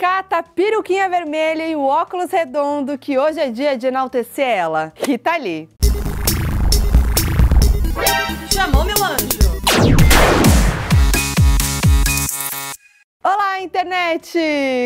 Cata, peruquinha vermelha e o óculos redondo, que hoje é dia de enaltecer ela. Rita Lee. Chamou, meu anjo? Olá, internet!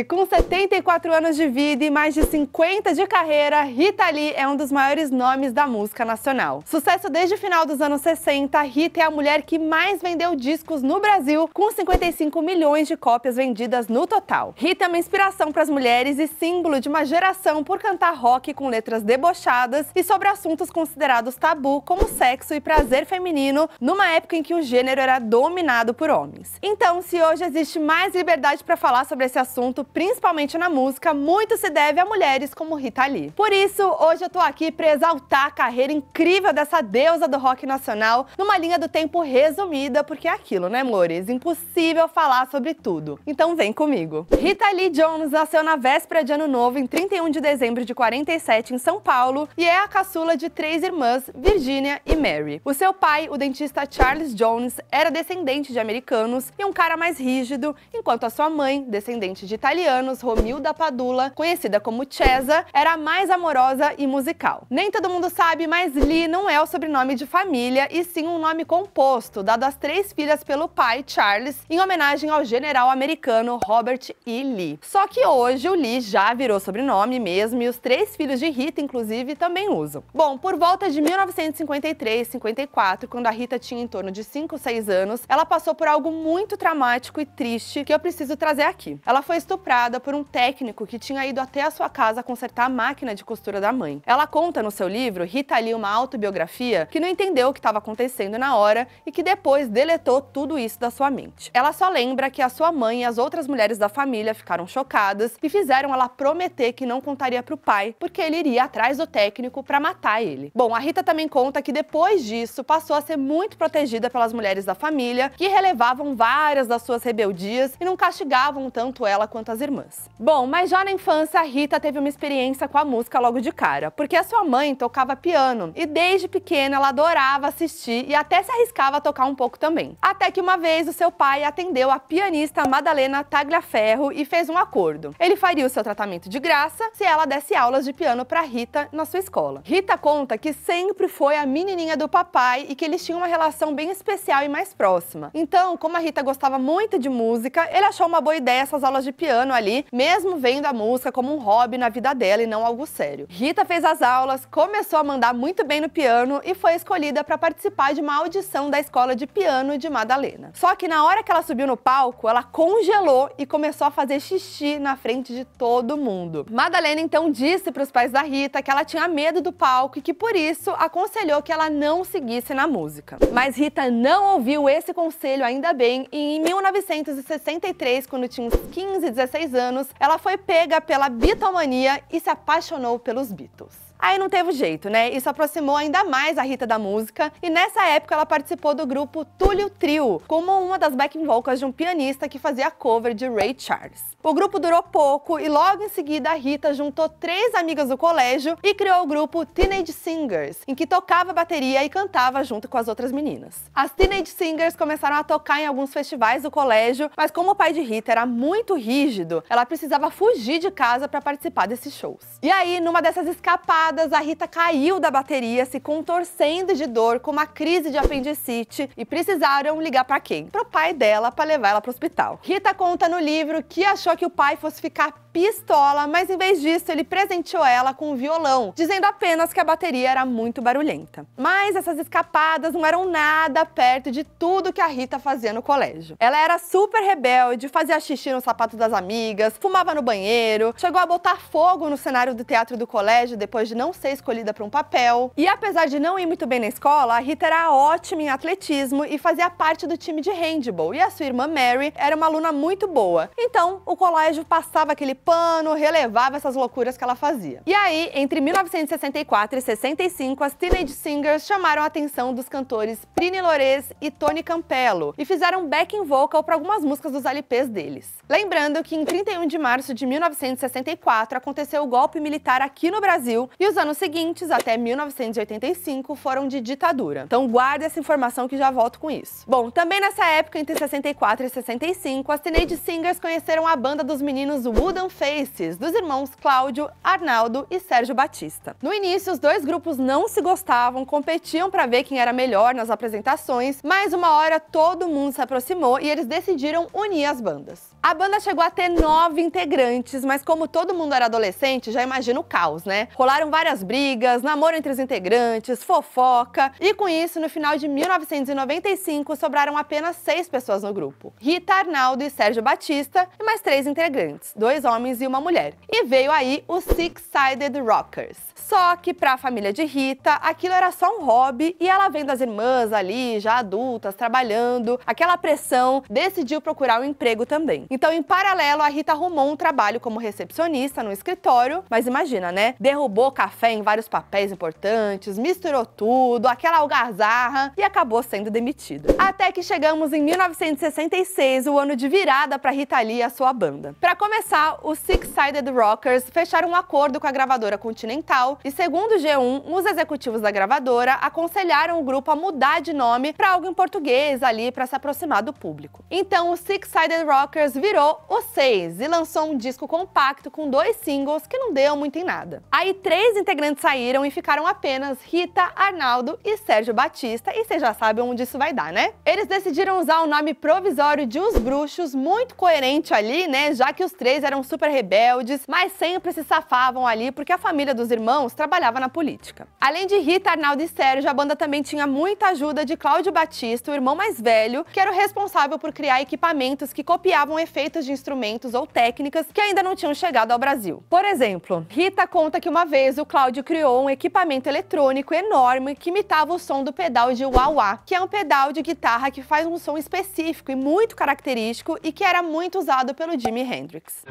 Com 74 anos de vida e mais de 50 de carreira, Rita Lee é um dos maiores nomes da música nacional. Sucesso desde o final dos anos 60, Rita é a mulher que mais vendeu discos no Brasil, com 55 milhões de cópias vendidas no total. Rita é uma inspiração para as mulheres e símbolo de uma geração por cantar rock com letras debochadas e sobre assuntos considerados tabu, como sexo e prazer feminino, numa época em que o gênero era dominado por homens. Então, se hoje existe mais liberdade para falar sobre esse assunto, principalmente na música, muito se deve a mulheres como Rita Lee. Por isso, hoje eu tô aqui para exaltar a carreira incrível dessa deusa do rock nacional numa linha do tempo resumida, porque é aquilo, né, amores? Impossível falar sobre tudo. Então vem comigo. Rita Lee Jones nasceu na véspera de Ano Novo, em 31 de dezembro de 47, em São Paulo, e é a caçula de três irmãs, Virginia e Mary. O seu pai, o dentista Charles Jones, era descendente de americanos e um cara mais rígido, enquanto enquanto a sua mãe, descendente de italianos, Romilda Padula, conhecida como Cesa, era mais amorosa e musical. Nem todo mundo sabe, mas Lee não é o sobrenome de família, e sim um nome composto, dado às três filhas pelo pai, Charles, em homenagem ao general americano Robert E. Lee. Só que hoje o Lee já virou sobrenome mesmo, e os três filhos de Rita, inclusive, também usam. Bom, por volta de 1953, 54, quando a Rita tinha em torno de 5, 6 anos, ela passou por algo muito traumático e triste que eu preciso trazer aqui. Ela foi estuprada por um técnico que tinha ido até a sua casa consertar a máquina de costura da mãe. Ela conta no seu livro, Rita Lee, uma autobiografia, que não entendeu o que estava acontecendo na hora e que depois deletou tudo isso da sua mente. Ela só lembra que a sua mãe e as outras mulheres da família ficaram chocadas e fizeram ela prometer que não contaria para o pai, porque ele iria atrás do técnico para matar ele. Bom, a Rita também conta que depois disso passou a ser muito protegida pelas mulheres da família, que relevavam várias das suas rebeldias e não castigavam tanto ela quanto as irmãs. Bom, mas já na infância, a Rita teve uma experiência com a música logo de cara, porque a sua mãe tocava piano e desde pequena ela adorava assistir e até se arriscava a tocar um pouco também. Até que uma vez o seu pai atendeu a pianista Madalena Tagliaferro e fez um acordo. Ele faria o seu tratamento de graça se ela desse aulas de piano para Rita na sua escola. Rita conta que sempre foi a menininha do papai e que eles tinham uma relação bem especial e mais próxima. Então, como a Rita gostava muito de música, ele achou uma boa ideia essas aulas de piano ali, mesmo vendo a música como um hobby na vida dela e não algo sério. Rita fez as aulas, começou a mandar muito bem no piano e foi escolhida para participar de uma audição da escola de piano de Madalena. Só que na hora que ela subiu no palco, ela congelou e começou a fazer xixi na frente de todo mundo. Madalena então disse para os pais da Rita que ela tinha medo do palco e que por isso aconselhou que ela não seguisse na música. Mas Rita não ouviu esse conselho ainda bem e em 1963 2003, quando tinha uns 15, 16 anos, ela foi pega pela bitomania e se apaixonou pelos Beatles. Aí não teve jeito, né? Isso aproximou ainda mais a Rita da música e nessa época ela participou do grupo Túlio Trio, como uma das backing vocals de um pianista que fazia cover de Ray Charles. O grupo durou pouco e logo em seguida a Rita juntou três amigas do colégio e criou o grupo Teenage Singers, em que tocava bateria e cantava junto com as outras meninas. As Teenage Singers começaram a tocar em alguns festivais do colégio, mas como o pai de Rita era muito rígido, ela precisava fugir de casa para participar desses shows. E aí, numa dessas escapadas, a Rita caiu da bateria, se contorcendo de dor, com uma crise de apendicite, e precisaram ligar para quem? Pro pai dela para levar ela pro hospital. Rita conta no livro que achou que o pai fosse ficar pistola, mas em vez disso ele presenteou ela com um violão, dizendo apenas que a bateria era muito barulhenta. Mas essas escapadas não eram nada perto de tudo que a Rita fazia no colégio. Ela era super rebelde, fazia xixi no sapato das amigas, fumava no banheiro, chegou a botar fogo no cenário do teatro do colégio depois de não ser escolhida para um papel. E apesar de não ir muito bem na escola, a Rita era ótima em atletismo e fazia parte do time de handball. E a sua irmã Mary era uma aluna muito boa. Então, o colégio passava aquele pano, relevava essas loucuras que ela fazia. E aí, entre 1964 e 65, as Teenage Singers chamaram a atenção dos cantores Prini Lores e Tony Campello e fizeram backing vocal para algumas músicas dos LPs deles. Lembrando que em 31 de março de 1964 aconteceu o golpe militar aqui no Brasil e os anos seguintes, até 1985, foram de ditadura. Então guarde essa informação que já volto com isso. Bom, também nessa época, entre 64 e 65, as Teenage Singers conheceram a banda dos meninos Wooden Faces, dos irmãos Cláudio, Arnaldo e Sérgio Batista. No início, os dois grupos não se gostavam, competiam para ver quem era melhor nas apresentações, mas uma hora todo mundo se aproximou e eles decidiram unir as bandas. A banda chegou a ter nove integrantes, mas como todo mundo era adolescente, já imagina o caos, né? Rolaram várias brigas, namoro entre os integrantes, fofoca, e com isso, no final de 1995, sobraram apenas seis pessoas no grupo: Rita, Arnaldo e Sérgio Batista, e mais três integrantes, dois homens e uma mulher. E veio aí os Six Sided Rockers. Só que para a família de Rita, aquilo era só um hobby e ela vendo as irmãs ali, já adultas, trabalhando, aquela pressão, decidiu procurar um emprego também. Então, em paralelo, a Rita arrumou um trabalho como recepcionista no escritório, mas imagina, né? Derrubou café em vários papéis importantes, misturou tudo, aquela algazarra e acabou sendo demitida. Até que chegamos em 1966, o ano de virada para Rita Lee e a sua banda. Para começar, os Six Sided Rockers fecharam um acordo com a gravadora Continental e segundo o G1, os executivos da gravadora aconselharam o grupo a mudar de nome para algo em português ali para se aproximar do público. Então o Six Sided Rockers virou o Seis e lançou um disco compacto com dois singles que não deu muito em nada. Aí três integrantes saíram e ficaram apenas Rita, Arnaldo e Sérgio Batista, e vocês já sabem onde isso vai dar, né? Eles decidiram usar o nome provisório de Os Bruxos, muito coerente ali, né? Já que os três eram super rebeldes, mas sempre se safavam ali porque a família dos irmãos trabalhava na política. Além de Rita, Arnaldo e Sérgio, a banda também tinha muita ajuda de Cláudio Batista, o irmão mais velho, que era o responsável por criar equipamentos que copiavam efeitos de instrumentos ou técnicas que ainda não tinham chegado ao Brasil. Por exemplo, Rita conta que uma vez o Cláudio criou um equipamento eletrônico enorme que imitava o som do pedal de wah-wah, que é um pedal de guitarra que faz um som específico e muito característico e que era muito usado pelo Jimi Hendrix.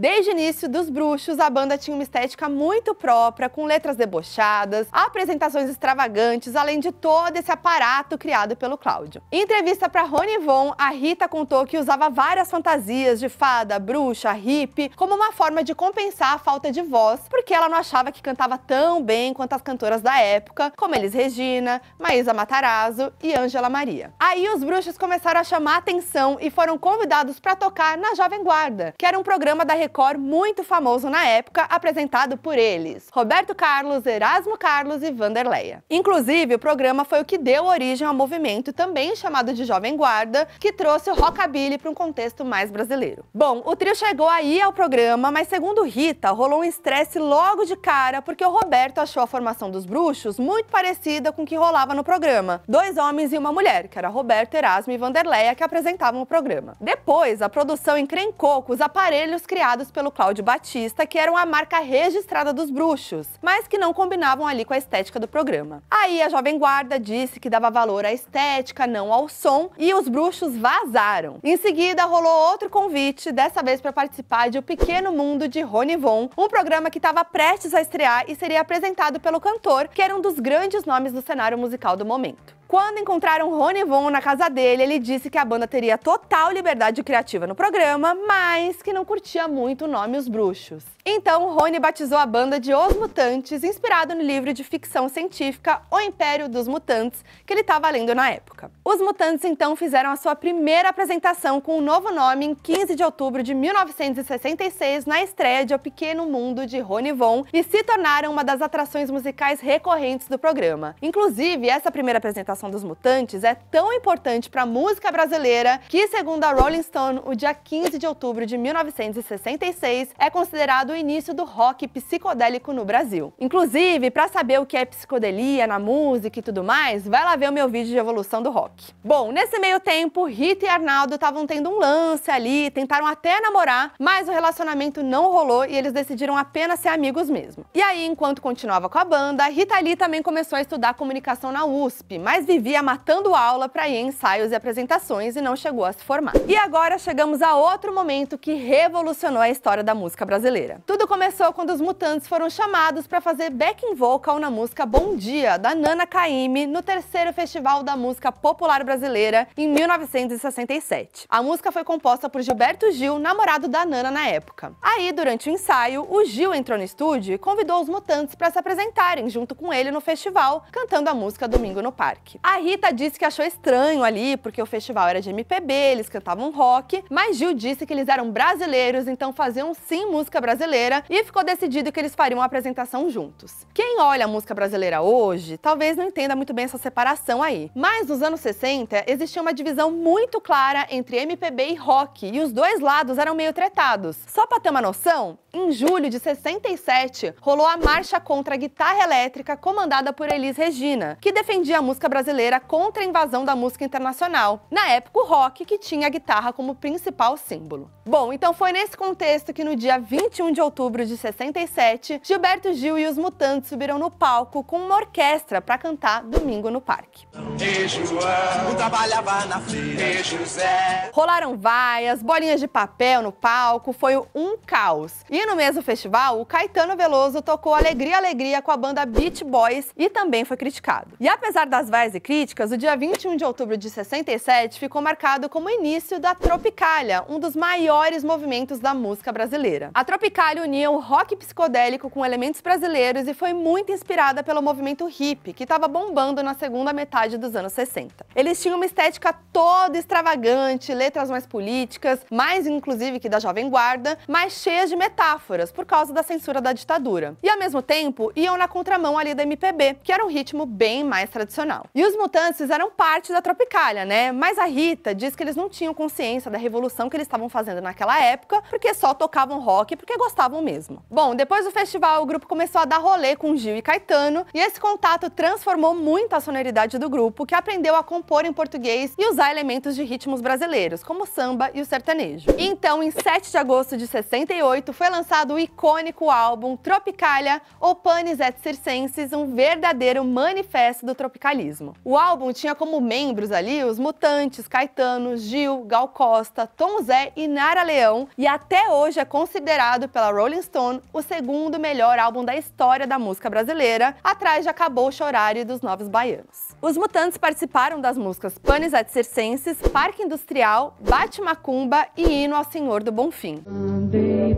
Desde o início dos Bruxos, a banda tinha uma estética muito própria, com letras debochadas, apresentações extravagantes, além de todo esse aparato criado pelo Cláudio. Em entrevista para Rony Von, a Rita contou que usava várias fantasias de fada, bruxa, hippie, como uma forma de compensar a falta de voz, porque ela não achava que cantava tão bem quanto as cantoras da época, como Elis Regina, Maísa Matarazzo e Ângela Maria. Aí os bruxos começaram a chamar atenção e foram convidados para tocar na Jovem Guarda, que era um programa da Record muito famoso na época, apresentado por eles, Roberto Carlos, Erasmo Carlos e Vanderleia. Inclusive, o programa foi o que deu origem ao movimento também chamado de Jovem Guarda, que trouxe o rockabilly para um contexto mais brasileiro. Bom, o trio chegou aí ao programa, mas segundo Rita, rolou um estresse logo de cara porque o Roberto achou a formação dos bruxos muito parecida com o que rolava no programa. Dois homens e uma mulher, que era Roberto, Erasmo e Vanderleia, que apresentavam o programa. Depois, a produção encrencou com os aparelhos criados pelo Cláudio Batista, que eram a marca registrada dos bruxos, mas que não combinavam ali com a estética do programa. Aí a Jovem Guarda disse que dava valor à estética, não ao som, e os bruxos vazaram. Em seguida, rolou outro convite, dessa vez para participar de O Pequeno Mundo de Rony Von, um programa que estava prestes a estrear e seria apresentado pelo cantor, que era um dos grandes nomes do cenário musical do momento. Quando encontraram Rony Von na casa dele, ele disse que a banda teria total liberdade criativa no programa, mas que não curtia muito o nome Os Bruxos. Então, Rony batizou a banda de Os Mutantes, inspirado no livro de ficção científica O Império dos Mutantes, que ele estava lendo na época. Os Mutantes então fizeram a sua primeira apresentação com o um novo nome em 15 de outubro de 1966, na estreia de O Pequeno Mundo de Rony Von, e se tornaram uma das atrações musicais recorrentes do programa. Inclusive, essa primeira apresentação dos Mutantes é tão importante para a música brasileira que, segundo a Rolling Stone, o dia 15 de outubro de 1966 é considerado o início do rock psicodélico no Brasil. Inclusive, para saber o que é psicodelia na música e tudo mais, vai lá ver o meu vídeo de evolução do rock. Bom, nesse meio tempo, Rita e Arnaldo estavam tendo um lance ali, tentaram até namorar, mas o relacionamento não rolou e eles decidiram apenas ser amigos mesmo. E aí, enquanto continuava com a banda, Rita Lee também começou a estudar comunicação na USP, mas vivia matando aula para ir em ensaios e apresentações e não chegou a se formar. E agora chegamos a outro momento que revolucionou a história da música brasileira. Tudo começou quando os Mutantes foram chamados para fazer backing vocal na música Bom Dia, da Nana Caymmi, no terceiro Festival da Música Popular Brasileira, em 1967. A música foi composta por Gilberto Gil, namorado da Nana na época. Aí, durante o ensaio, o Gil entrou no estúdio e convidou os Mutantes para se apresentarem junto com ele no festival, cantando a música Domingo no Parque. A Rita disse que achou estranho ali, porque o festival era de MPB, eles cantavam rock, mas Gil disse que eles eram brasileiros, então faziam sim música brasileira e ficou decidido que eles fariam uma apresentação juntos. Quem olha a música brasileira hoje, talvez não entenda muito bem essa separação aí. Mas nos anos 60 existia uma divisão muito clara entre MPB e rock, e os dois lados eram meio tretados. Só para ter uma noção, em julho de 67, rolou a marcha contra a guitarra elétrica comandada por Elis Regina, que defendia a música brasileira contra a invasão da música internacional. Na época, o rock que tinha a guitarra como principal símbolo. Bom, então foi nesse contexto que no dia 21 de outubro de 67, Gilberto Gil e os Mutantes subiram no palco com uma orquestra para cantar Domingo no Parque. E João trabalhava na feira. E José. Rolaram vaias, bolinhas de papel no palco, foi um caos. E no mesmo festival, o Caetano Veloso tocou Alegria Alegria com a banda Beach Boys e também foi criticado. E apesar das vaias e críticas, o dia 21 de outubro de 67 ficou marcado como o início da Tropicália, um dos maiores movimentos da música brasileira. A Tropicália unia o rock psicodélico com elementos brasileiros e foi muito inspirada pelo movimento hippie, que estava bombando na segunda metade dos anos 60. Eles tinham uma estética toda extravagante, letras mais políticas, mais inclusive que da Jovem Guarda, mas cheias de metáforas por causa da censura da ditadura. E ao mesmo tempo, iam na contramão ali da MPB, que era um ritmo bem mais tradicional. E os Mutantes fizeram parte da Tropicália, né? Mas a Rita diz que eles não tinham consciência da revolução que eles estavam fazendo naquela época, porque só tocavam rock porque gostavam mesmo. Bom, depois do festival, o grupo começou a dar rolê com Gil e Caetano, e esse contato transformou muito a sonoridade do grupo, que aprendeu a compor em português e usar elementos de ritmos brasileiros, como o samba e o sertanejo. E então, em 7 de agosto de 68, foi lançado o icônico álbum Tropicália ou Panis et Circenses, um verdadeiro manifesto do tropicalismo. O álbum tinha como membros ali os Mutantes, Caetano, Gil, Gal Costa, Tom Zé e Nara Leão, e até hoje é considerado pela Rolling Stone o segundo melhor álbum da história da música brasileira, atrás de Acabou Chorar e dos Novos Baianos. Os Mutantes participaram das músicas Panis et Circenses, Parque Industrial, Bate Macumba e Hino ao Senhor do Bonfim. Andei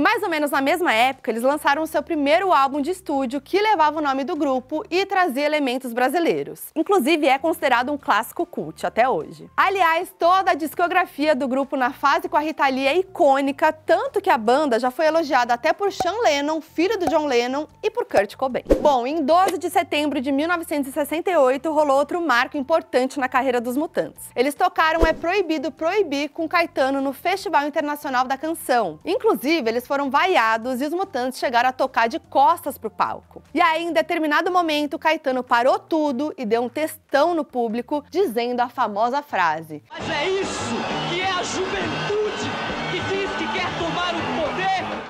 E mais ou menos na mesma época, eles lançaram o seu primeiro álbum de estúdio que levava o nome do grupo e trazia elementos brasileiros. Inclusive é considerado um clássico cult até hoje. Aliás, toda a discografia do grupo na fase com a Rita Lee é icônica, tanto que a banda já foi elogiada até por Sean Lennon, filho do John Lennon, e por Kurt Cobain. Bom, em 12 de setembro de 1968 rolou outro marco importante na carreira dos Mutantes. Eles tocaram É Proibido Proibir com Caetano no Festival Internacional da Canção. Inclusive, eles foram vaiados e os Mutantes chegaram a tocar de costas pro palco. E aí, em determinado momento, Caetano parou tudo e deu um textão no público, dizendo a famosa frase: Mas é isso que é a juventude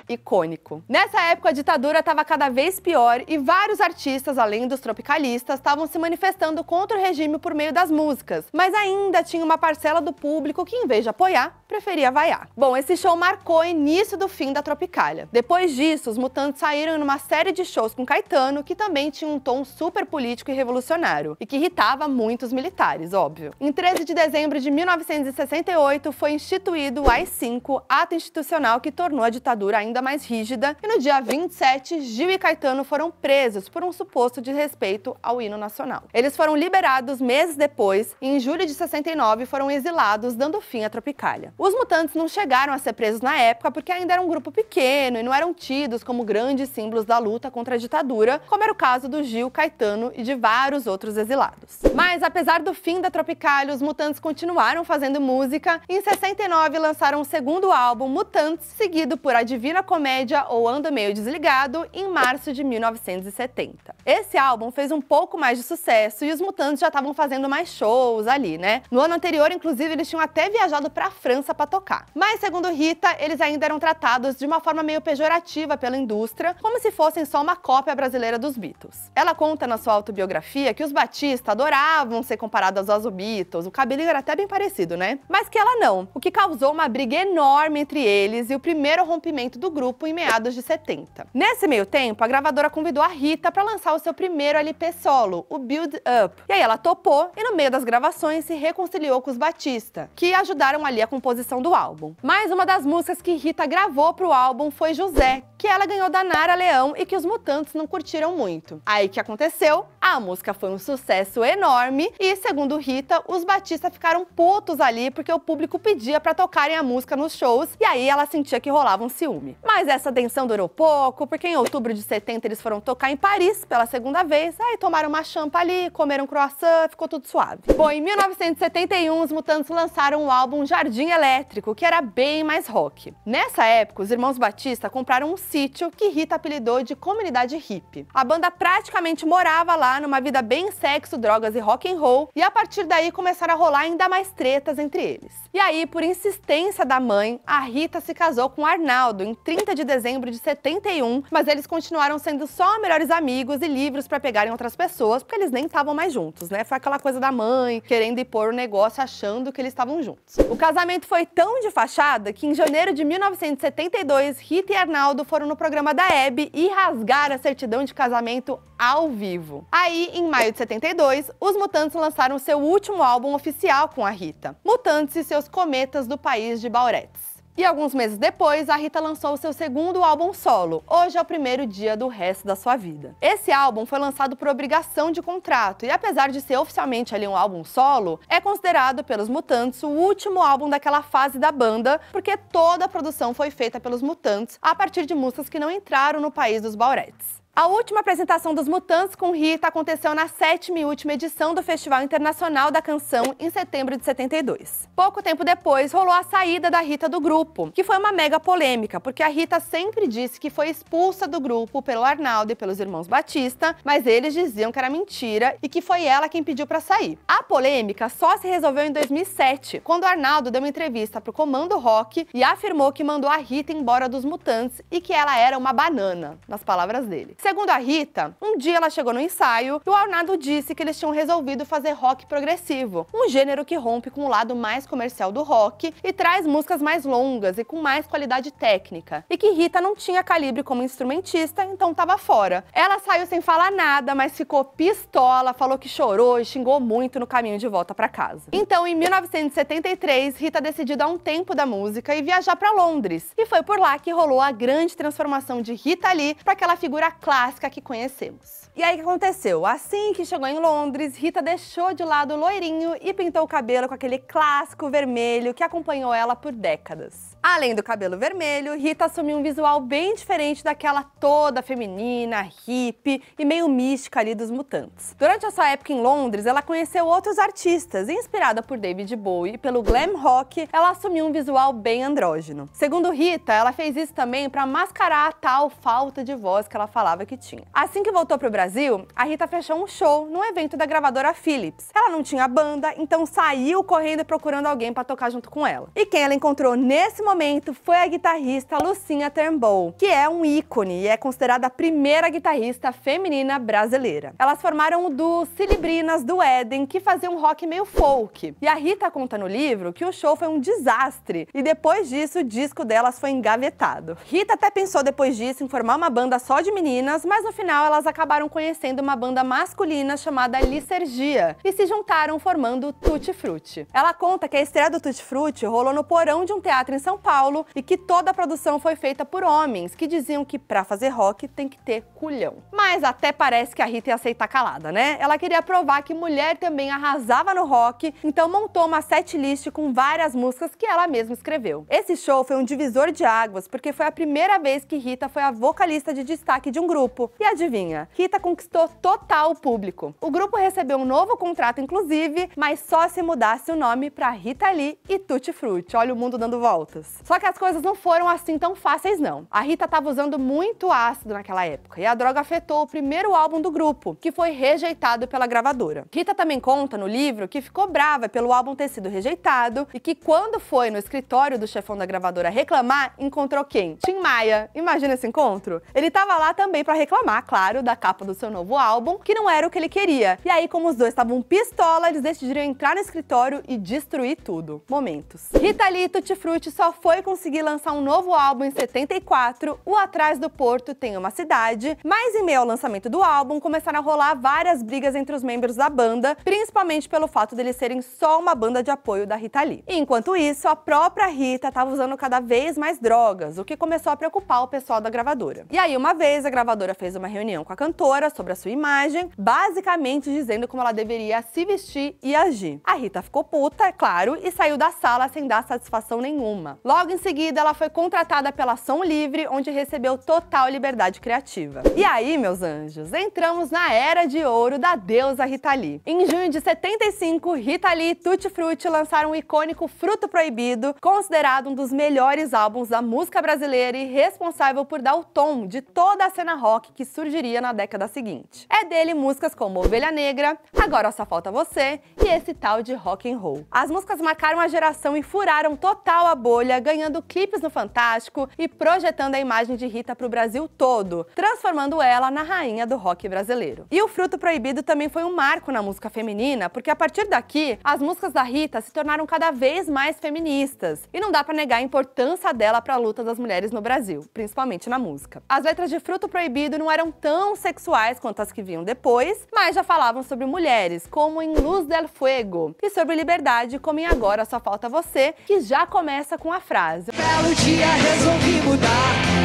icônico. Nessa época, a ditadura estava cada vez pior e vários artistas, além dos tropicalistas, estavam se manifestando contra o regime por meio das músicas. Mas ainda tinha uma parcela do público que, em vez de apoiar, preferia vaiar. Bom, esse show marcou o início do fim da Tropicália. Depois disso, os Mutantes saíram em uma série de shows com Caetano, que também tinha um tom super político e revolucionário, e que irritava muitos militares, óbvio. Em 13 de dezembro de 1968, foi instituído o AI-5, ato institucional que tornou a ditadura ainda mais rígida, e no dia 27, Gil e Caetano foram presos por um suposto desrespeito ao hino nacional. Eles foram liberados meses depois e em julho de 69 foram exilados, dando fim à Tropicália. Os mutantes não chegaram a ser presos na época porque ainda era um grupo pequeno e não eram tidos como grandes símbolos da luta contra a ditadura, como era o caso do Gil, Caetano e de vários outros exilados. Mas apesar do fim da Tropicália, os mutantes continuaram fazendo música e em 69 lançaram o segundo álbum, Mutantes, seguido por A Divina Comédia ou Anda Meio Desligado, em março de 1970. Esse álbum fez um pouco mais de sucesso e os Mutantes já estavam fazendo mais shows ali, né? No ano anterior, inclusive, eles tinham até viajado para a França para tocar. Mas, segundo Rita, eles ainda eram tratados de uma forma meio pejorativa pela indústria, como se fossem só uma cópia brasileira dos Beatles. Ela conta na sua autobiografia que os Batista adoravam ser comparados aos Beatles, o cabelo era até bem parecido, né? Mas que ela não, o que causou uma briga enorme entre eles e o primeiro rompimento do grupo em meados de 70. Nesse meio tempo, a gravadora convidou a Rita para lançar o seu primeiro LP solo, o Build Up. E aí ela topou e no meio das gravações se reconciliou com os Batista, que ajudaram ali a composição do álbum. Mas uma das músicas que Rita gravou para o álbum foi José, que ela ganhou da Nara Leão e que os Mutantes não curtiram muito. Aí que aconteceu? A música foi um sucesso enorme e, segundo Rita, os Batista ficaram putos ali porque o público pedia para tocarem a música nos shows e aí ela sentia que rolava um ciúme. Mas essa tensão durou pouco, porque em outubro de 70 eles foram tocar em Paris pela segunda vez, aí tomaram uma champa ali, comeram croissant, ficou tudo suave. Bom, em 1971 os Mutantes lançaram o álbum Jardim Elétrico, que era bem mais rock. Nessa época, os irmãos Batista compraram um sítio que Rita apelidou de Comunidade Hippie. A banda praticamente morava lá numa vida bem sexo, drogas e rock and roll, e a partir daí começaram a rolar ainda mais tretas entre eles. E aí, por insistência da mãe, a Rita se casou com Arnaldo em 30 de dezembro de 71, mas eles continuaram sendo só melhores amigos e livres para pegarem outras pessoas, porque eles nem estavam mais juntos, né? Foi aquela coisa da mãe querendo impor o negócio achando que eles estavam juntos. O casamento foi tão de fachada que em janeiro de 1972, Rita e Arnaldo foram no programa da Hebe e rasgaram a certidão de casamento ao vivo. Aí, em maio de 72, os Mutantes lançaram seu último álbum oficial com a Rita, Mutantes e seus Cometas do País de Bauretes. E alguns meses depois, a Rita lançou seu segundo álbum solo, Hoje é o Primeiro Dia do Resto da Sua Vida. Esse álbum foi lançado por obrigação de contrato, e apesar de ser oficialmente ali um álbum solo, é considerado pelos Mutantes o último álbum daquela fase da banda, porque toda a produção foi feita pelos Mutantes a partir de músicas que não entraram no país dos Bauretes. A última apresentação dos Mutantes com Rita aconteceu na sétima e última edição do Festival Internacional da Canção, em setembro de 72. Pouco tempo depois, rolou a saída da Rita do grupo, que foi uma mega polêmica, porque a Rita sempre disse que foi expulsa do grupo pelo Arnaldo e pelos irmãos Batista, mas eles diziam que era mentira e que foi ela quem pediu para sair. A polêmica só se resolveu em 2007, quando Arnaldo deu uma entrevista pro Comando Rock e afirmou que mandou a Rita embora dos Mutantes e que ela era uma banana, nas palavras dele. Segundo a Rita, um dia ela chegou no ensaio e o Arnaldo disse que eles tinham resolvido fazer rock progressivo, um gênero que rompe com o lado mais comercial do rock e traz músicas mais longas e com mais qualidade técnica, e que Rita não tinha calibre como instrumentista, então estava fora. Ela saiu sem falar nada, mas ficou pistola, falou que chorou e xingou muito no caminho de volta para casa. Então, em 1973, Rita decidiu dar um tempo da música e viajar para Londres, e foi por lá que rolou a grande transformação de Rita Lee para aquela figura clássica que conhecemos. E aí o que aconteceu? Assim que chegou em Londres, Rita deixou de lado o loirinho e pintou o cabelo com aquele clássico vermelho que acompanhou ela por décadas. Além do cabelo vermelho, Rita assumiu um visual bem diferente daquela toda feminina, hippie e meio mística ali dos mutantes. Durante a sua época em Londres, ela conheceu outros artistas e, inspirada por David Bowie e pelo glam rock, ela assumiu um visual bem andrógeno. Segundo Rita, ela fez isso também para mascarar a tal falta de voz que ela falava que tinha. Assim que voltou para o Brasil, a Rita fechou um show num evento da gravadora Philips. Ela não tinha banda, então saiu correndo procurando alguém para tocar junto com ela. E quem ela encontrou nesse momento foi a guitarrista Lucinha Turnbull, que é um ícone e é considerada a primeira guitarrista feminina brasileira. Elas formaram o duo Cilibrinas do Éden, que fazia um rock meio folk. E a Rita conta no livro que o show foi um desastre e depois disso o disco delas foi engavetado. Rita até pensou depois disso em formar uma banda só de meninas, mas no final elas acabaram conhecendo uma banda masculina chamada Licergia e se juntaram formando Tutti Frutti. Ela conta que a estreia do Tutti Frutti rolou no porão de um teatro em São Paulo e que toda a produção foi feita por homens que diziam que para fazer rock tem que ter culhão. Mas até parece que a Rita ia aceitar calada, né? Ela queria provar que mulher também arrasava no rock, então montou uma setlist com várias músicas que ela mesma escreveu. Esse show foi um divisor de águas porque foi a primeira vez que Rita foi a vocalista de destaque de um grupo. E adivinha? Rita conquistou total o público. O grupo recebeu um novo contrato, inclusive, mas só se mudasse o nome para Rita Lee e Tutti Frutti. Olha o mundo dando voltas. Só que as coisas não foram assim tão fáceis, não. A Rita estava usando muito ácido naquela época e a droga afetou o primeiro álbum do grupo, que foi rejeitado pela gravadora. Rita também conta no livro que ficou brava pelo álbum ter sido rejeitado e que quando foi no escritório do chefão da gravadora reclamar, encontrou quem? Tim Maia. Imagina esse encontro? Ele estava lá também para reclamar, claro, da capa do seu novo álbum, que não era o que ele queria. E aí, como os dois estavam pistola, eles decidiram entrar no escritório e destruir tudo. Momentos. Rita Lee e Tutti Frutti só foi conseguir lançar um novo álbum em 74, O Atrás do Porto Tem Uma Cidade, mas em meio ao lançamento do álbum, começaram a rolar várias brigas entre os membros da banda, principalmente pelo fato deles serem só uma banda de apoio da Rita Lee. Enquanto isso, a própria Rita estava usando cada vez mais drogas, o que começou a preocupar o pessoal da gravadora. E aí, uma vez, a gravadora fez uma reunião com a cantora sobre a sua imagem, basicamente dizendo como ela deveria se vestir e agir. A Rita ficou puta, é claro, e saiu da sala sem dar satisfação nenhuma. Logo em seguida, ela foi contratada pela Som Livre, onde recebeu total liberdade criativa. E aí, meus anjos, entramos na era de ouro da deusa Rita Lee. Em junho de 75, Rita Lee e Tutti Frutti lançaram o icônico Fruto Proibido, considerado um dos melhores álbuns da música brasileira e responsável por dar o tom de toda a cena rock que surgiria na década seguinte. É dele músicas como Ovelha Negra, Agora Só Falta Você e esse tal de rock and roll. As músicas marcaram a geração e furaram total a bolha, ganhando clipes no Fantástico e projetando a imagem de Rita para o Brasil todo, transformando ela na rainha do rock brasileiro. E o Fruto Proibido também foi um marco na música feminina, porque a partir daqui, as músicas da Rita se tornaram cada vez mais feministas. E não dá para negar a importância dela para a luta das mulheres no Brasil, principalmente na música. As letras de Fruto Proibido não eram tão sexuais quanto as que vinham depois, mas já falavam sobre mulheres, como em Luz del Fuego, e sobre liberdade, como em Agora Só Falta Você, que já começa com a frase: Belo dia resolvi mudar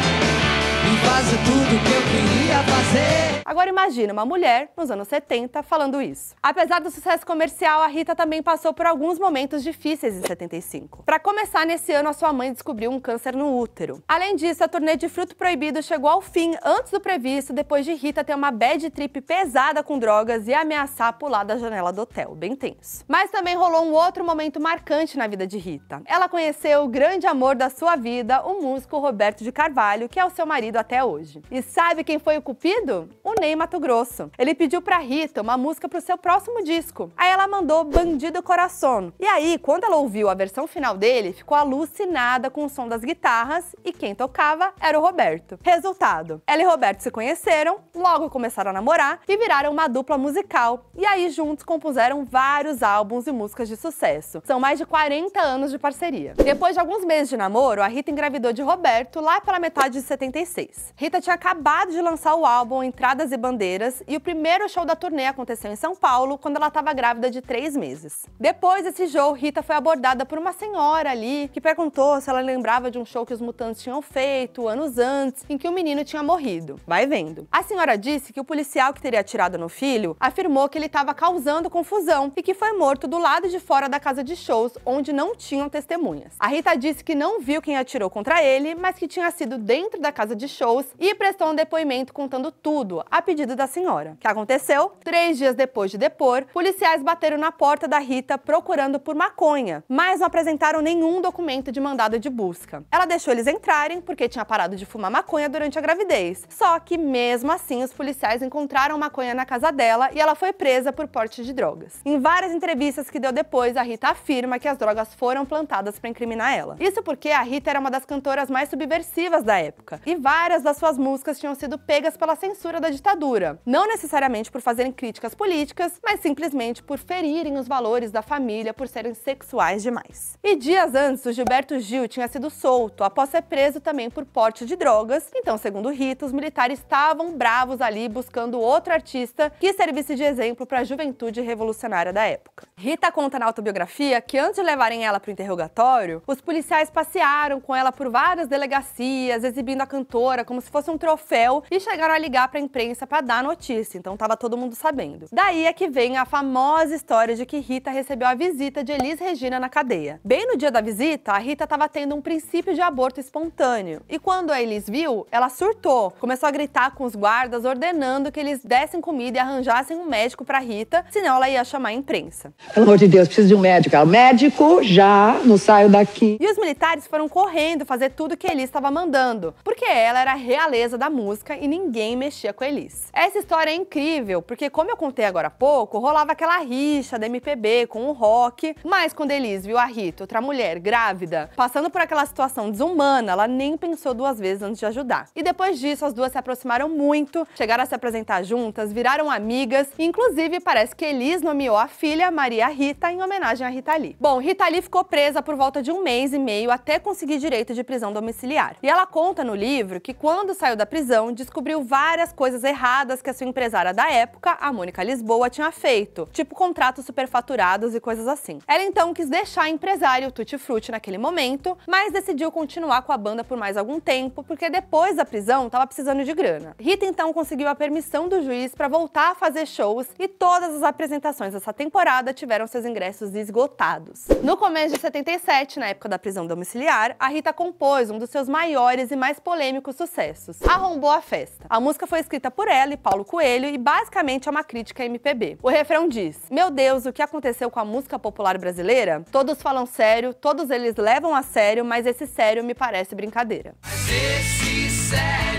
e fazer tudo que eu queria fazer. Agora imagina uma mulher nos anos 70 falando isso. Apesar do sucesso comercial, a Rita também passou por alguns momentos difíceis em 75. Para começar, nesse ano a sua mãe descobriu um câncer no útero. Além disso, a turnê de Fruto Proibido chegou ao fim antes do previsto, depois de Rita ter uma bad trip pesada com drogas e ameaçar pular da janela do hotel, bem tenso. Mas também rolou um outro momento marcante na vida de Rita. Ela conheceu o grande amor da sua vida, o músico Roberto de Carvalho, que é o seu marido até hoje. E sabe quem foi o cupido? O Ney Mato Grosso. Ele pediu pra Rita uma música pro seu próximo disco. Aí ela mandou Bandido Coração. E aí, quando ela ouviu a versão final dele, ficou alucinada com o som das guitarras e quem tocava era o Roberto. Resultado: ela e Roberto se conheceram, logo começaram a namorar e viraram uma dupla musical. E aí, juntos, compuseram vários álbuns e músicas de sucesso. São mais de 40 anos de parceria. Depois de alguns meses de namoro, a Rita engravidou de Roberto lá pela metade de 76. Rita tinha acabado de lançar o álbum Entradas e Bandeiras e o primeiro show da turnê aconteceu em São Paulo quando ela estava grávida de três meses. Depois desse show, Rita foi abordada por uma senhora ali que perguntou se ela lembrava de um show que os Mutantes tinham feito anos antes, em que o menino tinha morrido. Vai vendo. A senhora disse que o policial que teria atirado no filho afirmou que ele estava causando confusão e que foi morto do lado de fora da casa de shows, onde não tinham testemunhas. A Rita disse que não viu quem atirou contra ele, mas que tinha sido dentro da casa de shows e prestou um depoimento contando tudo, a pedido da senhora. O que aconteceu? Três dias depois de depor, policiais bateram na porta da Rita procurando por maconha, mas não apresentaram nenhum documento de mandado de busca. Ela deixou eles entrarem porque tinha parado de fumar maconha durante a gravidez. Só que, mesmo assim, os policiais encontraram maconha na casa dela e ela foi presa por porte de drogas. Em várias entrevistas que deu depois, a Rita afirma que as drogas foram plantadas para incriminar ela. Isso porque a Rita era uma das cantoras mais subversivas da época e várias das suas músicas tinham sido pegas pela censura da ditadura. Não necessariamente por fazerem críticas políticas, mas simplesmente por ferirem os valores da família por serem sexuais demais. E dias antes, o Gilberto Gil tinha sido solto após ser preso também por porte de drogas. Então, segundo Rita, os militares estavam bravos ali buscando outro artista que servisse de exemplo para a juventude revolucionária da época. Rita conta na autobiografia que antes de levarem ela para o interrogatório, os policiais passearam com ela por várias delegacias, exibindo a cantora como se fosse um troféu e chegaram a ligar para a imprensa para dar notícia, então tava todo mundo sabendo. Daí é que vem a famosa história de que Rita recebeu a visita de Elis Regina na cadeia. Bem no dia da visita, a Rita estava tendo um princípio de aborto espontâneo. E quando a Elis viu, ela surtou, começou a gritar com os guardas ordenando que eles dessem comida e arranjassem um médico para Rita, senão ela ia chamar a imprensa. Pelo amor de Deus, preciso de um médico. Ela, médico, já, não saio daqui. E os militares foram correndo fazer tudo que Elis estava mandando, porque ela era realeza da música e ninguém mexia com a Elis. Essa história é incrível, porque como eu contei agora há pouco, rolava aquela rixa da MPB com o rock, mas quando Elis viu a Rita, outra mulher, grávida, passando por aquela situação desumana, ela nem pensou duas vezes antes de ajudar. E depois disso, as duas se aproximaram muito, chegaram a se apresentar juntas, viraram amigas, e, inclusive parece que Elis nomeou a filha Maria Rita em homenagem a Rita Lee. Bom, Rita Lee ficou presa por volta de um mês e meio até conseguir direito de prisão domiciliar. E ela conta no livro que quando saiu da prisão, descobriu várias coisas erradas que a sua empresária da época, a Mônica Lisboa, tinha feito, tipo contratos superfaturados e coisas assim. Ela então quis deixar empresário Tutti Frutti naquele momento, mas decidiu continuar com a banda por mais algum tempo, porque depois da prisão estava precisando de grana. Rita então conseguiu a permissão do juiz para voltar a fazer shows e todas as apresentações dessa temporada tiveram seus ingressos esgotados. No começo de 77, na época da prisão domiciliar, a Rita compôs um dos seus maiores e mais polêmicos sucessos, Arrombou a Festa. A música foi escrita por ela e Paulo Coelho e basicamente é uma crítica à MPB. O refrão diz: Meu Deus, o que aconteceu com a música popular brasileira? Todos falam sério, todos eles levam a sério, mas esse sério me parece brincadeira. Esse sério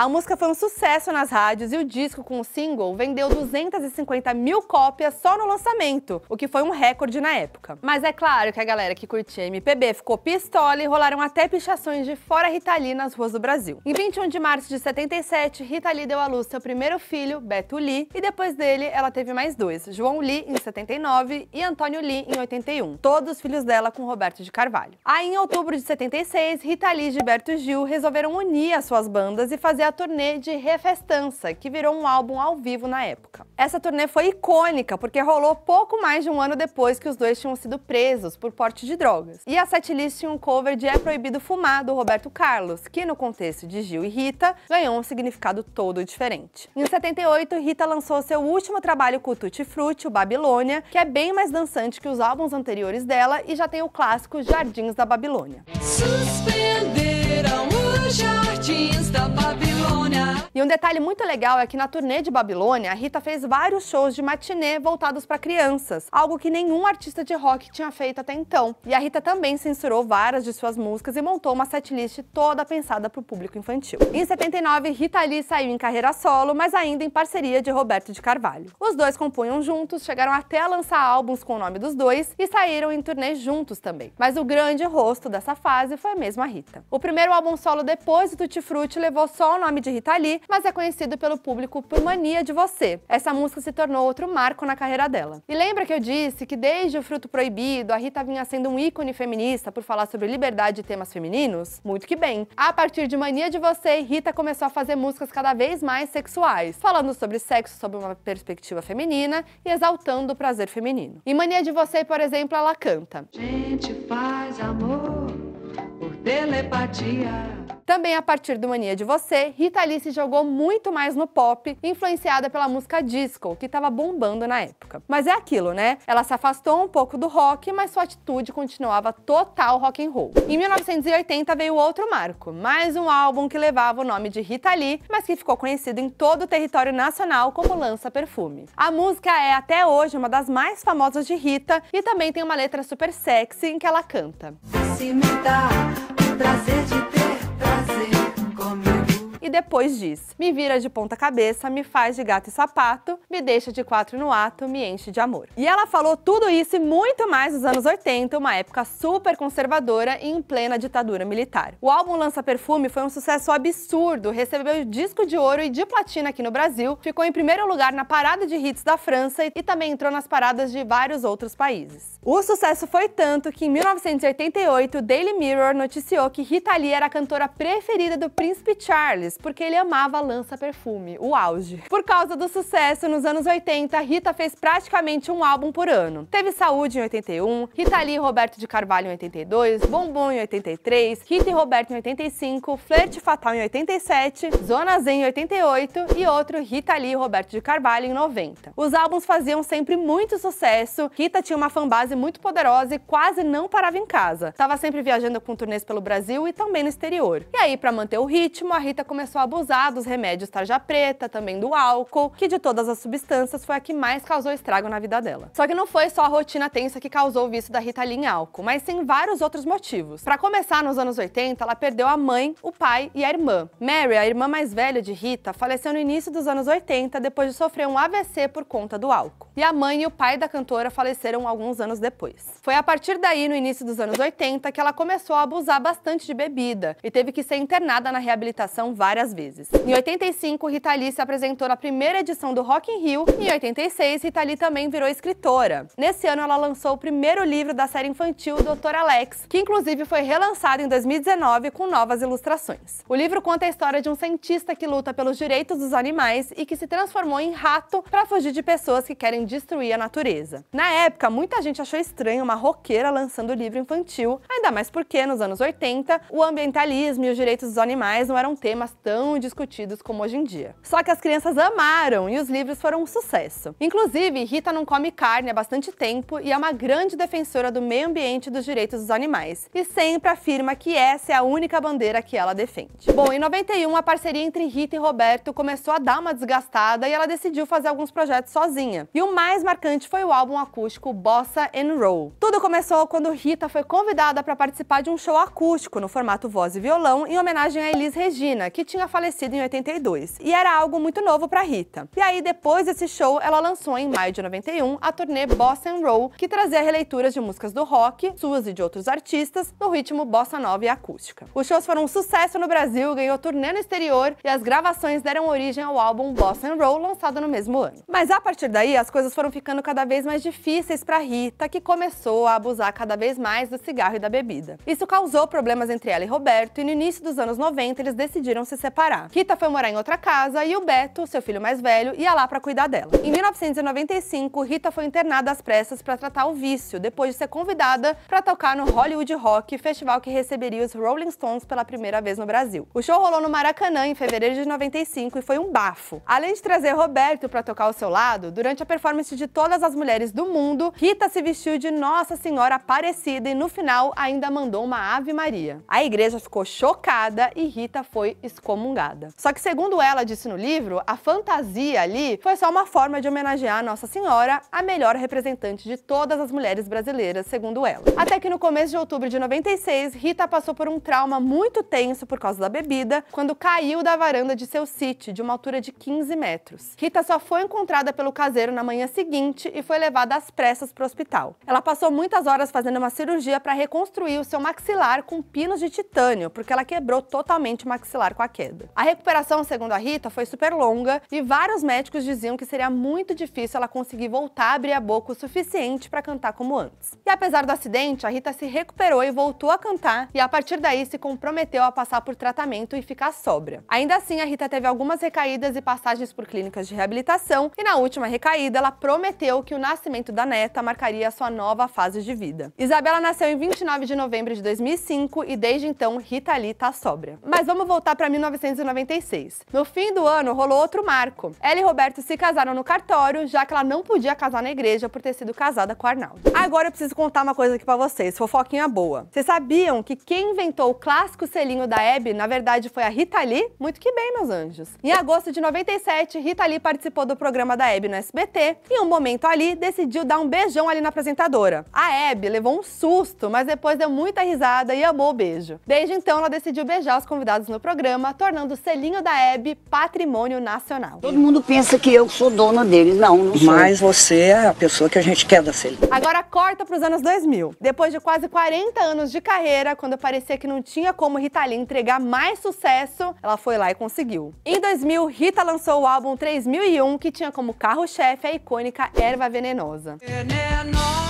A música foi um sucesso nas rádios e o disco com o single vendeu 250 mil cópias só no lançamento, o que foi um recorde na época. Mas é claro que a galera que curtia MPB ficou pistola e rolaram até pichações de fora Rita Lee nas ruas do Brasil. Em 21 de março de 77, Rita Lee deu à luz seu primeiro filho, Beto Lee, e depois dele ela teve mais dois, João Lee em 79 e Antônio Lee em 81, todos filhos dela com Roberto de Carvalho. Aí em outubro de 76, Rita Lee e Gilberto Gil resolveram unir as suas bandas e fazer a turnê de Refestança, que virou um álbum ao vivo na época. Essa turnê foi icônica porque rolou pouco mais de um ano depois que os dois tinham sido presos por porte de drogas. E a setlist tinha um cover de É Proibido Fumar, do Roberto Carlos, que no contexto de Gil e Rita ganhou um significado todo diferente. Em 78, Rita lançou seu último trabalho com o Tutti Frutti, o Babilônia, que é bem mais dançante que os álbuns anteriores dela e já tem o clássico Jardins da Babilônia. Suspenderam E um detalhe muito legal é que na turnê de Babilônia, a Rita fez vários shows de matinê voltados para crianças, algo que nenhum artista de rock tinha feito até então. E a Rita também censurou várias de suas músicas e montou uma setlist toda pensada para o público infantil. Em 79, Rita Lee saiu em carreira solo, mas ainda em parceria de Roberto de Carvalho. Os dois compunham juntos, chegaram até a lançar álbuns com o nome dos dois e saíram em turnê juntos também. Mas o grande rosto dessa fase foi mesmo a Rita. O primeiro álbum solo depois do Tutti levou só o nome de Rita Lee, mas é conhecido pelo público por Mania de Você. Essa música se tornou outro marco na carreira dela. E lembra que eu disse que desde o Fruto Proibido, a Rita vinha sendo um ícone feminista por falar sobre liberdade e temas femininos? Muito que bem. A partir de Mania de Você, Rita começou a fazer músicas cada vez mais sexuais, falando sobre sexo sob uma perspectiva feminina e exaltando o prazer feminino. Em Mania de Você, por exemplo, ela canta: Gente faz amor por telepatia. Também a partir do Mania de Você, Rita Lee se jogou muito mais no pop, influenciada pela música disco, que estava bombando na época. Mas é aquilo, né? Ela se afastou um pouco do rock, mas sua atitude continuava total rock and roll. Em 1980 veio outro marco, mais um álbum que levava o nome de Rita Lee, mas que ficou conhecido em todo o território nacional como Lança Perfume. A música é até hoje uma das mais famosas de Rita e também tem uma letra super sexy em que ela canta. E depois diz: Me vira de ponta cabeça, me faz de gato e sapato, me deixa de quatro no ato, me enche de amor. E ela falou tudo isso e muito mais nos anos 80, uma época super conservadora e em plena ditadura militar. O álbum Lança Perfume foi um sucesso absurdo, recebeu disco de ouro e de platina aqui no Brasil, ficou em primeiro lugar na parada de hits da França e também entrou nas paradas de vários outros países. O sucesso foi tanto que em 1988 o Daily Mirror noticiou que Rita Lee era a cantora preferida do príncipe Charles, porque ele amava Lança Perfume, o auge. Por causa do sucesso nos anos 80, Rita fez praticamente um álbum por ano. Teve Saúde em 81, Rita Lee e Roberto de Carvalho em 82, Bombom em 83, Rita e Roberto em 85, Flerte Fatal em 87, Zona Zen em 88 e outro Rita Lee e Roberto de Carvalho em 90. Os álbuns faziam sempre muito sucesso, Rita tinha uma fanbase muito poderosa e quase não parava em casa. Tava sempre viajando com turnês pelo Brasil e também no exterior. E aí, para manter o ritmo, a Rita começou começou a abusar dos remédios tarja preta, também do álcool, que de todas as substâncias foi a que mais causou estrago na vida dela. Só que não foi só a rotina tensa que causou o vício da Rita Lee em álcool, mas sim vários outros motivos. Para começar, nos anos 80, ela perdeu a mãe, o pai e a irmã. Mary, a irmã mais velha de Rita, faleceu no início dos anos 80 depois de sofrer um AVC por conta do álcool. E a mãe e o pai da cantora faleceram alguns anos depois. Foi a partir daí, no início dos anos 80, que ela começou a abusar bastante de bebida e teve que ser internada na reabilitação várias vezes. Em 85, Rita Lee se apresentou na primeira edição do Rock in Rio e em 86, Rita Lee também virou escritora. Nesse ano, ela lançou o primeiro livro da série infantil Dr. Alex, que inclusive foi relançado em 2019 com novas ilustrações. O livro conta a história de um cientista que luta pelos direitos dos animais e que se transformou em rato para fugir de pessoas que querem destruir a natureza. Na época, muita gente achou estranho uma roqueira lançando livro infantil, ainda mais porque nos anos 80 o ambientalismo e os direitos dos animais não eram temas tão discutidos como hoje em dia. Só que as crianças amaram e os livros foram um sucesso. Inclusive, Rita não come carne há bastante tempo e é uma grande defensora do meio ambiente e dos direitos dos animais, e sempre afirma que essa é a única bandeira que ela defende. Bom, em 91 a parceria entre Rita e Roberto começou a dar uma desgastada e ela decidiu fazer alguns projetos sozinha. E o mais marcante foi o álbum acústico Bossa and Roll. Tudo começou quando Rita foi convidada para participar de um show acústico no formato voz e violão em homenagem a Elis Regina, que tinha falecido em 82, e era algo muito novo para Rita. E aí depois desse show, ela lançou em maio de 91 a turnê Bossa Roll, que trazia releituras de músicas do rock, suas e de outros artistas, no ritmo bossa nova e acústica. Os shows foram um sucesso no Brasil, ganhou turnê no exterior e as gravações deram origem ao álbum Bossa Roll, lançado no mesmo ano. Mas a partir daí, as coisas foram ficando cada vez mais difíceis para Rita, que começou a abusar cada vez mais do cigarro e da bebida. Isso causou problemas entre ela e Roberto, e no início dos anos 90 eles decidiram se separar. Rita foi morar em outra casa e o Beto, seu filho mais velho, ia lá para cuidar dela. Em 1995, Rita foi internada às pressas para tratar o vício, depois de ser convidada para tocar no Hollywood Rock, festival que receberia os Rolling Stones pela primeira vez no Brasil. O show rolou no Maracanã em fevereiro de 95 e foi um bafo. Além de trazer Roberto para tocar ao seu lado, durante a performance de todas as mulheres do mundo, Rita se vestiu de Nossa Senhora Aparecida e no final ainda mandou uma Ave Maria. A igreja ficou chocada e Rita foi excomungada. Só que, segundo ela disse no livro, a fantasia ali foi só uma forma de homenagear Nossa Senhora, a melhor representante de todas as mulheres brasileiras, segundo ela. Até que no começo de outubro de 96, Rita passou por um trauma muito tenso por causa da bebida, quando caiu da varanda de seu sítio, de uma altura de 15 metros. Rita só foi encontrada pelo caseiro na manhã seguinte e foi levada às pressas para o hospital. Ela passou muitas horas fazendo uma cirurgia para reconstruir o seu maxilar com pinos de titânio, porque ela quebrou totalmente o maxilar com a queda. A recuperação, segundo a Rita, foi super longa e vários médicos diziam que seria muito difícil ela conseguir voltar a abrir a boca o suficiente para cantar como antes. E apesar do acidente, a Rita se recuperou e voltou a cantar, e a partir daí se comprometeu a passar por tratamento e ficar sóbria. Ainda assim, a Rita teve algumas recaídas e passagens por clínicas de reabilitação, e na última recaída, ela prometeu que o nascimento da neta marcaria sua nova fase de vida. Isabela nasceu em 29 de novembro de 2005 e desde então Rita Lee tá sóbria. Mas vamos voltar para 1996. No fim do ano rolou outro marco. Ela e Roberto se casaram no cartório, já que ela não podia casar na igreja por ter sido casada com Arnaldo. Agora eu preciso contar uma coisa aqui para vocês, fofoquinha boa. Vocês sabiam que quem inventou o clássico selinho da Hebe, na verdade, foi a Rita Lee? Muito que bem, meus anjos. Em agosto de 97, Rita Lee participou do programa da Hebe no SBT e em um momento ali decidiu dar um beijão ali na apresentadora. A Hebe levou um susto, mas depois deu muita risada e amou o beijo. Desde então, ela decidiu beijar os convidados no programa, tornando o selinho da Hebe patrimônio nacional. Todo mundo pensa que eu sou dona deles. Não, não sou. Mas você é a pessoa que a gente quer da Celine. Agora corta para os anos 2000. Depois de quase 40 anos de carreira, quando parecia que não tinha como Rita Lee entregar mais sucesso, ela foi lá e conseguiu. Em 2000, Rita lançou o álbum 3001, que tinha como carro-chefe a icônica Erva Venenosa. Venenosa,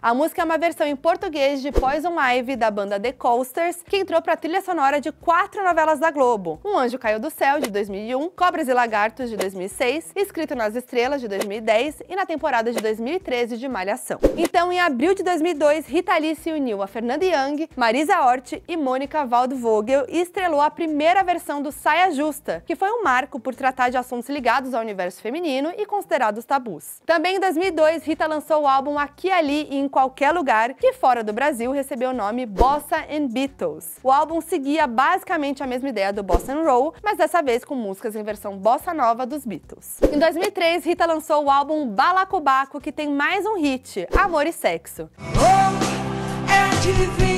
A música é uma versão em português de Poison Ivy, da banda The Coasters, que entrou para a trilha sonora de quatro novelas da Globo. Um Anjo Caiu do Céu, de 2001, Cobras e Lagartos, de 2006, Escrito nas Estrelas, de 2010 e na temporada de 2013 de Malhação. Então, em abril de 2002, Rita Lee se uniu a Fernanda Young, Marisa Hort e Mônica Waldvogel e estrelou a primeira versão do Saia Justa, que foi um marco por tratar de assuntos ligados ao universo feminino e considerados tabus. Também em 2002, Rita lançou o álbum Aqui Ali e em Qualquer Lugar, que fora do Brasil recebeu o nome Bossa and Beatles. O álbum seguia basicamente a mesma ideia do Bossa and Roll, mas dessa vez com músicas em versão bossa nova dos Beatles. Em 2003, Rita lançou o álbum Balacobaco, que tem mais um hit, Amor e Sexo. Oh,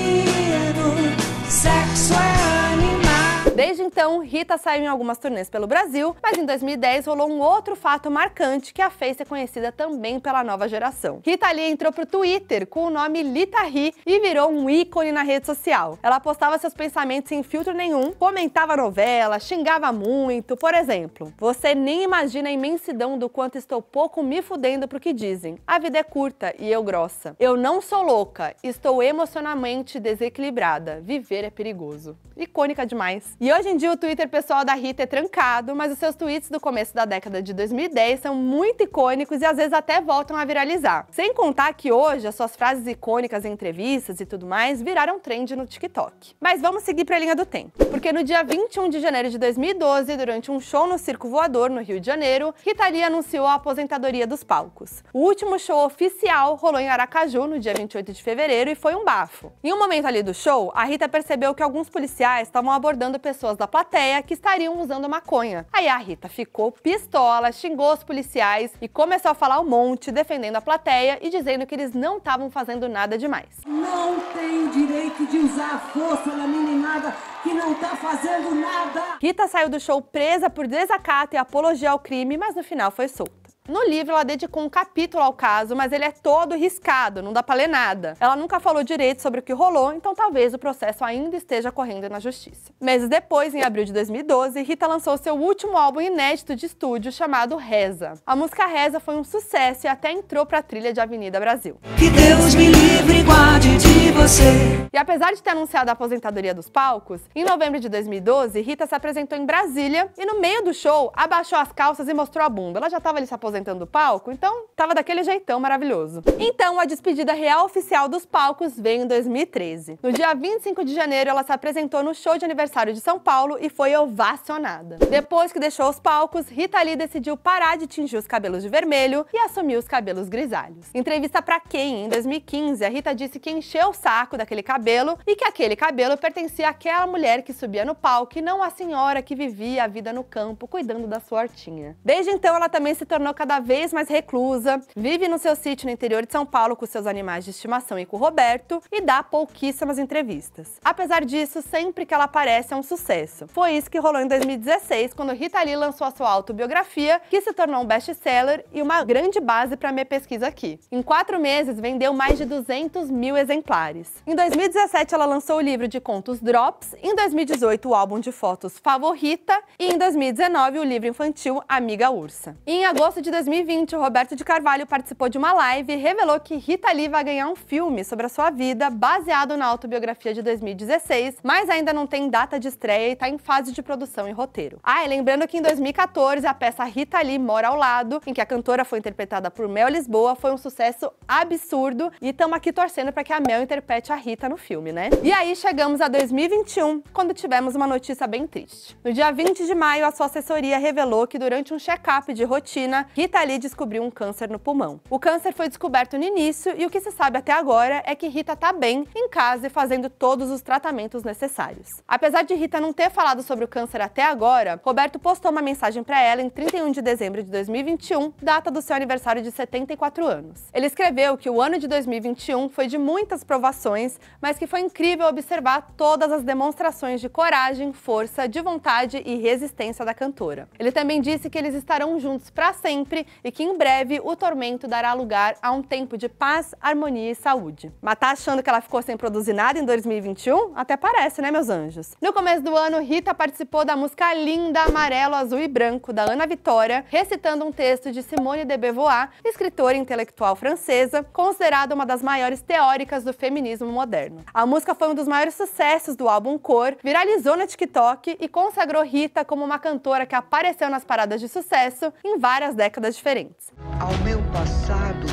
então, Rita saiu em algumas turnês pelo Brasil, mas em 2010 rolou um outro fato marcante que a fez ser conhecida também pela nova geração. Rita Lee entrou pro Twitter com o nome Lita Ri e virou um ícone na rede social. Ela postava seus pensamentos sem filtro nenhum, comentava novela, xingava muito, por exemplo, você nem imagina a imensidão do quanto estou pouco me fudendo pro que dizem. A vida é curta e eu grossa. Eu não sou louca, estou emocionalmente desequilibrada. Viver é perigoso. Icônica demais. E hoje em dia o Twitter pessoal da Rita é trancado, mas os seus tweets do começo da década de 2010 são muito icônicos e às vezes até voltam a viralizar. Sem contar que hoje as suas frases icônicas em entrevistas e tudo mais viraram trend no TikTok. Mas vamos seguir para a linha do tempo, porque no dia 21 de janeiro de 2012, durante um show no Circo Voador no Rio de Janeiro, Rita Lee anunciou a aposentadoria dos palcos. O último show oficial rolou em Aracaju no dia 28 de fevereiro e foi um bafo. Em um momento ali do show, a Rita percebeu que alguns policiais estavam abordando pessoas da plateia que estariam usando maconha. Aí a Rita ficou pistola, xingou os policiais e começou a falar um monte, defendendo a plateia e dizendo que eles não estavam fazendo nada demais. Não tem direito de usar a força na meninada que não tá fazendo nada. Rita saiu do show presa por desacato e apologia ao crime, mas no final foi solta. No livro, ela dedicou um capítulo ao caso, mas ele é todo riscado, não dá pra ler nada. Ela nunca falou direito sobre o que rolou, então talvez o processo ainda esteja correndo na justiça. Meses depois, em abril de 2012, Rita lançou seu último álbum inédito de estúdio chamado Reza. A música Reza foi um sucesso e até entrou pra trilha de Avenida Brasil. Que Deus me livre e guarde de você. E apesar de ter anunciado a aposentadoria dos palcos, em novembro de 2012, Rita se apresentou em Brasília e no meio do show abaixou as calças e mostrou a bunda. Ela já estava ali se aposentando do palco, então tava daquele jeitão maravilhoso. Então a despedida real oficial dos palcos veio em 2013. No dia 25 de janeiro, ela se apresentou no show de aniversário de São Paulo e foi ovacionada. Depois que deixou os palcos, Rita Lee decidiu parar de tingir os cabelos de vermelho e assumir os cabelos grisalhos. Entrevista para quem, em 2015, a Rita disse que encheu o saco daquele cabelo e que aquele cabelo pertencia àquela mulher que subia no palco e não à senhora que vivia a vida no campo cuidando da sua hortinha. Desde então, ela também se tornou cada vez mais reclusa, vive no seu sítio no interior de São Paulo com seus animais de estimação e com o Roberto e dá pouquíssimas entrevistas. Apesar disso, sempre que ela aparece é um sucesso. Foi isso que rolou em 2016, quando Rita Lee lançou a sua autobiografia, que se tornou um best-seller e uma grande base para minha pesquisa aqui. Em quatro meses, vendeu mais de 200 mil exemplares. Em 2017, ela lançou o livro de contos Drops, em 2018, o álbum de fotos Favorita e em 2019, o livro infantil Amiga Ursa. E em agosto de 2020, o Roberto de Carvalho participou de uma live e revelou que Rita Lee vai ganhar um filme sobre a sua vida baseado na autobiografia de 2016, mas ainda não tem data de estreia e está em fase de produção e roteiro. Ah, e lembrando que em 2014 a peça Rita Lee Mora ao Lado, em que a cantora foi interpretada por Mel Lisboa, foi um sucesso absurdo e estamos aqui torcendo para que a Mel interprete a Rita no filme, né? E aí chegamos a 2021, quando tivemos uma notícia bem triste. No dia 20 de maio, a sua assessoria revelou que durante um check-up de rotina, Rita Lee descobriu um câncer no pulmão. O câncer foi descoberto no início e o que se sabe até agora é que Rita tá bem, em casa e fazendo todos os tratamentos necessários. Apesar de Rita não ter falado sobre o câncer até agora, Roberto postou uma mensagem para ela em 31 de dezembro de 2021, data do seu aniversário de 74 anos. Ele escreveu que o ano de 2021 foi de muitas provações, mas que foi incrível observar todas as demonstrações de coragem, força, de vontade e resistência da cantora. Ele também disse que eles estarão juntos para sempre e que em breve o tormento dará lugar a um tempo de paz, harmonia e saúde. Mas tá achando que ela ficou sem produzir nada em 2021? Até parece, né, meus anjos? No começo do ano, Rita participou da música Linda, Amarelo, Azul e Branco, da Ana Vitória, recitando um texto de Simone de Beauvoir, escritora e intelectual francesa, considerada uma das maiores teóricas do feminismo moderno. A música foi um dos maiores sucessos do álbum Cor, viralizou no TikTok e consagrou Rita como uma cantora que apareceu nas paradas de sucesso em várias décadas diferentes. Ao meu passado,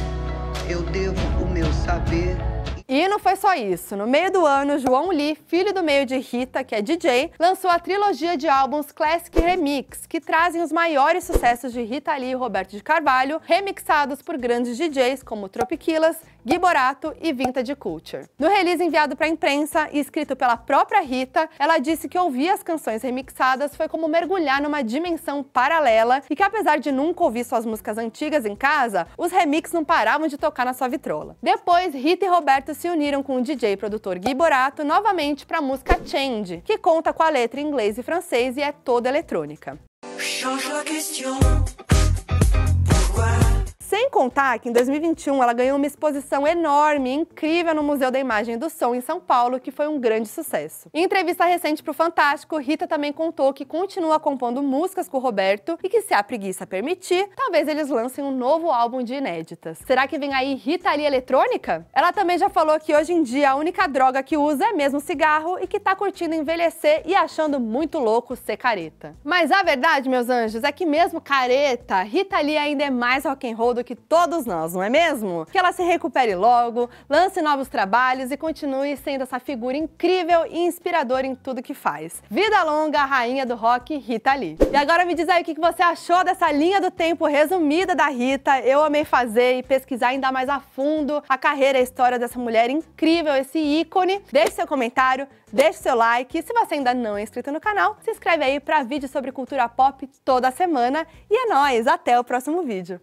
eu devo o meu saber E não foi só isso. No meio do ano, João Lee, filho do meio de Rita, que é DJ, lançou a trilogia de álbuns Classic Remix, que trazem os maiores sucessos de Rita Lee e Roberto de Carvalho, remixados por grandes DJs como Tropiquilas, Gui Borato e Vintage Culture. No release enviado para a imprensa e escrito pela própria Rita, ela disse que ouvir as canções remixadas foi como mergulhar numa dimensão paralela e que apesar de nunca ouvir suas músicas antigas em casa, os remixes não paravam de tocar na sua vitrola. Depois, Rita e Roberto se uniram com o DJ e produtor Gui Borato novamente para a música Change, que conta com a letra em inglês e francês e é toda eletrônica. Sem contar que em 2021 ela ganhou uma exposição enorme e incrível no Museu da Imagem e do Som em São Paulo, que foi um grande sucesso. Em entrevista recente para o Fantástico, Rita também contou que continua compondo músicas com o Roberto e que, se a preguiça permitir, talvez eles lancem um novo álbum de inéditas. Será que vem aí Rita Lee eletrônica? Ela também já falou que hoje em dia a única droga que usa é mesmo cigarro e que tá curtindo envelhecer e achando muito louco ser careta. Mas a verdade, meus anjos, é que mesmo careta, Rita Lee ainda é mais rock and roll do que todos nós, não é mesmo? Que ela se recupere logo, lance novos trabalhos e continue sendo essa figura incrível e inspiradora em tudo que faz. Vida longa, rainha do rock, Rita Lee. E agora me diz aí o que você achou dessa linha do tempo resumida da Rita. Eu amei fazer e pesquisar ainda mais a fundo a carreira e a história dessa mulher incrível, esse ícone. Deixe seu comentário, deixe seu like. Se você ainda não é inscrito no canal, se inscreve aí para vídeos sobre cultura pop toda semana. E é nóis, até o próximo vídeo.